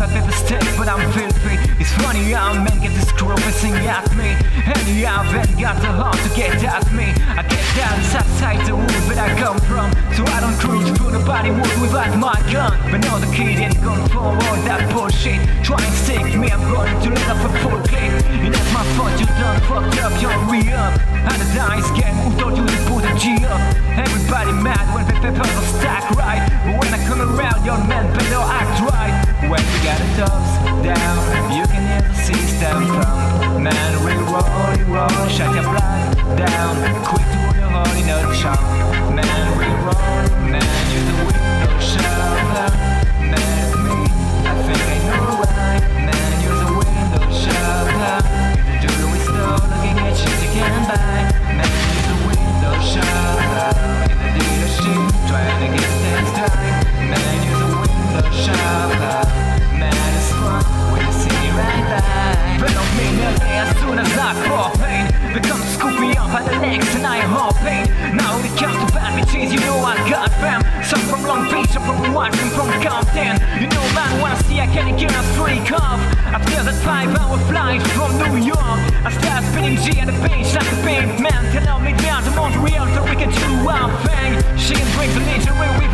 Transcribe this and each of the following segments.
I made mistakes, but I'm filthy. It's funny how men get this crew missing at me. Anyhow, then got the heart to get at me. I get down inside the wood where I come from. So I don't cruise through the body wood without my gun. But no, the kid ain't gonna follow all that bullshit. Try and stick me, I'm going to let up a full clip. We got the tops down, you can hear the system thump. Man, we roll, roll, shut your blood down up legs and I am all pain. Now it comes to bad bitches, you know I got fam. Some from Long Beach, some from Washington, from Compton. You know man, when I see I can't get a streak off. After that five hour flight from New York. I start spinning G on the beach like a big man. Tell me down to Montreal so we can do our thing She the nature where we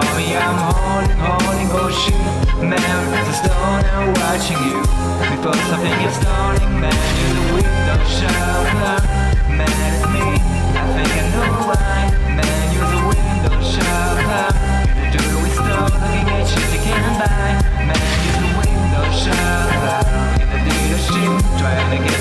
Oh yeah, I'm holding, holding, pushing Man, The stone and watching you. Before something is starting Man, in the window shopper Mad at me, I think I know why. Man, you're the window shopper Do the window looking at shit you can't buy. Man, you're the window shopper In the dealership, trying to get